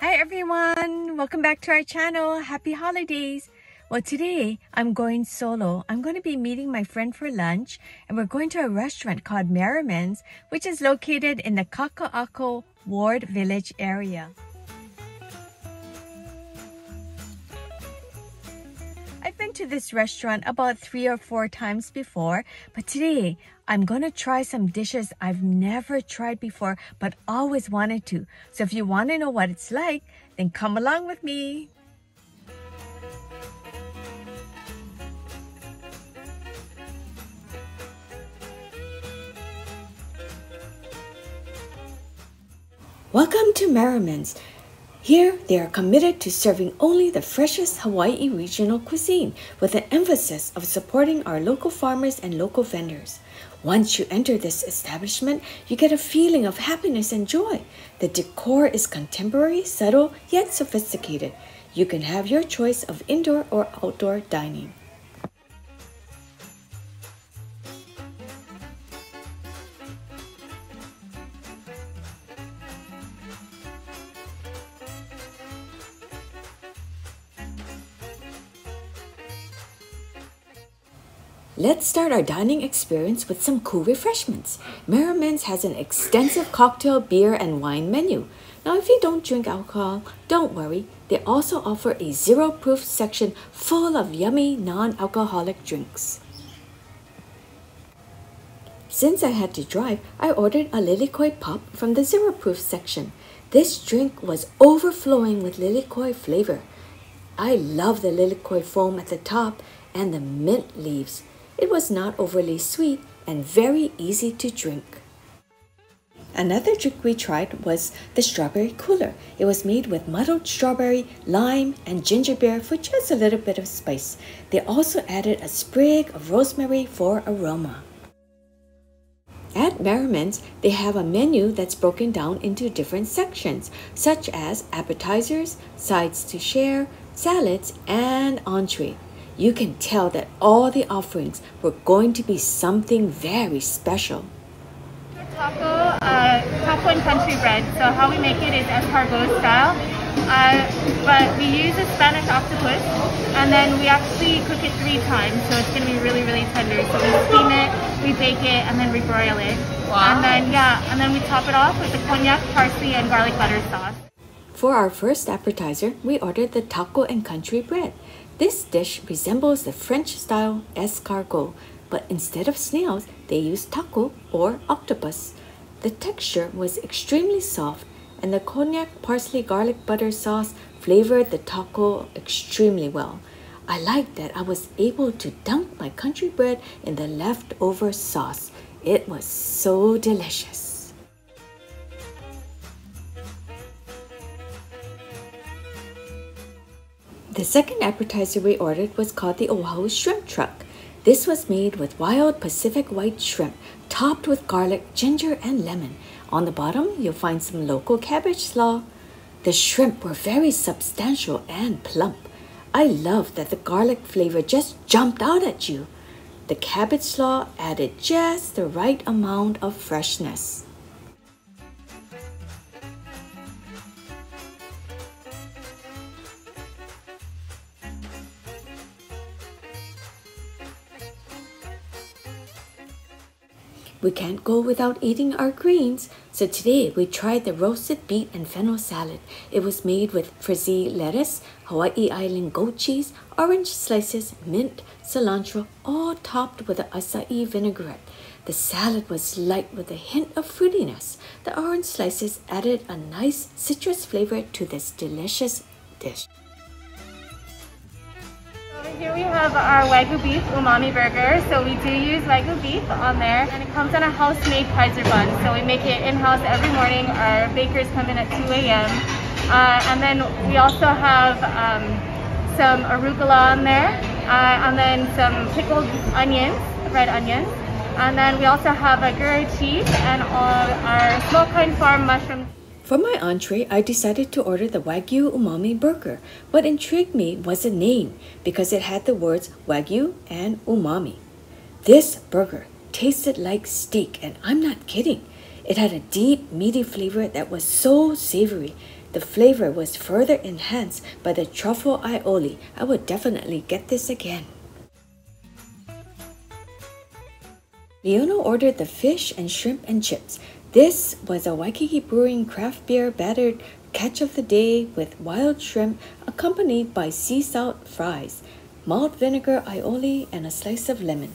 Hi everyone! Welcome back to our channel. Happy holidays! Well, today I'm going solo. I'm going to be meeting my friend for lunch and we're going to a restaurant called Merriman's, which is located in the Kaka'ako Ward Village area. To this restaurant about three or four times before, but today I'm to try some dishes I've never tried before, but always wanted to. So if you want to know what it's like, then come along with me. Welcome to Merriman's. Here, they are committed to serving only the freshest Hawaii regional cuisine with an emphasis of supporting our local farmers and local vendors. Once you enter this establishment, you get a feeling of happiness and joy. The decor is contemporary, subtle, yet sophisticated. You can have your choice of indoor or outdoor dining. Let's start our dining experience with some cool refreshments. Merriman's has an extensive cocktail, beer, and wine menu. Now, if you don't drink alcohol, don't worry. They also offer a zero proof section full of yummy non alcoholic drinks. Since I had to drive, I ordered a lilikoi pop from the zero proof section. This drink was overflowing with lilikoi flavor. I love the lilikoi foam at the top and the mint leaves. It was not overly sweet and very easy to drink. Another drink we tried was the strawberry cooler. It was made with muddled strawberry, lime, and ginger beer for just a little bit of spice. They also added a sprig of rosemary for aroma. At Merriman's, they have a menu that's broken down into different sections, such as appetizers, sides to share, salads, and entree you can tell that all the offerings were going to be something very special. Tako, uh, tako and country bread. So how we make it is escargot style, uh, but we use a Spanish octopus, and then we actually cook it three times, so it's gonna be really, really tender. So we steam it, we bake it, and then we broil it. Wow. And then yeah, and then we top it off with the cognac, parsley, and garlic butter sauce. For our first appetizer, we ordered the tako and country bread. This dish resembles the French-style escargot, but instead of snails, they used tako or octopus. The texture was extremely soft, and the cognac parsley garlic butter sauce flavored the tako extremely well. I liked that I was able to dunk my country bread in the leftover sauce. It was so delicious. The second appetizer we ordered was called the Oahu Shrimp Truck. This was made with wild Pacific white shrimp, topped with garlic, ginger, and lemon. On the bottom, you'll find some local cabbage slaw. The shrimp were very substantial and plump. I love that the garlic flavor just jumped out at you. The cabbage slaw added just the right amount of freshness. We can't go without eating our greens, so today we tried the roasted beet and fennel salad. It was made with frizzy lettuce, Hawaii Island goat cheese, orange slices, mint, cilantro, all topped with an acai vinaigrette. The salad was light with a hint of fruitiness. The orange slices added a nice citrus flavor to this delicious dish. Here we have our Wagyu beef umami burger. So we do use Wagyu beef on there and it comes on a house-made kaiser bun. So we make it in-house every morning. Our bakers come in at 2 a.m. Uh, and then we also have um, some arugula on there uh, and then some pickled onions, red onions. And then we also have a grilled cheese and all our Small Kine Farm mushrooms. For my entree, I decided to order the Wagyu Umami Burger. What intrigued me was the name because it had the words Wagyu and Umami. This burger tasted like steak, and I'm not kidding. It had a deep, meaty flavor that was so savory. The flavor was further enhanced by the truffle aioli. I would definitely get this again. Leona ordered the fish and shrimp and chips. This was a Waikiki Brewing craft beer battered catch of the day with wild shrimp accompanied by sea salt fries, malt vinegar aioli, and a slice of lemon.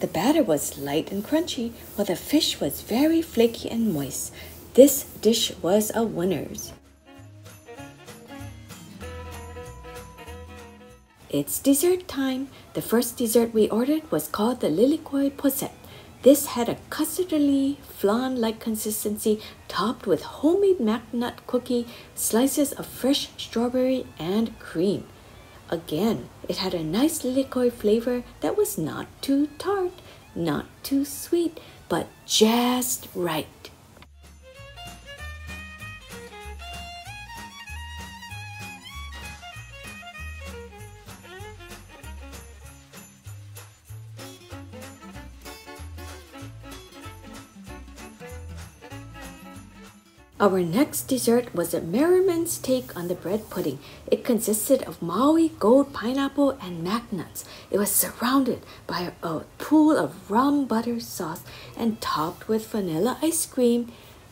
The batter was light and crunchy, while the fish was very flaky and moist. This dish was a winner's. It's dessert time. The first dessert we ordered was called the Lilikoi Posset. This had a custardy flan-like consistency topped with homemade McNut cookie, slices of fresh strawberry, and cream. Again, it had a nice lilikoi flavor that was not too tart, not too sweet, but just right. Our next dessert was a Merriman's take on the bread pudding. It consisted of Maui gold pineapple and mac nuts. It was surrounded by a pool of rum butter sauce and topped with vanilla ice cream.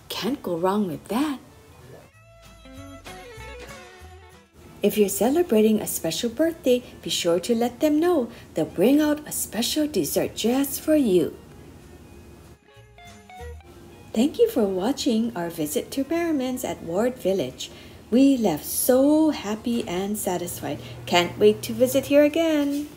Can't go wrong with that. If you're celebrating a special birthday, be sure to let them know. They'll bring out a special dessert just for you. Thank you for watching our visit to Merriman's at Ward Village. We left so happy and satisfied. Can't wait to visit here again.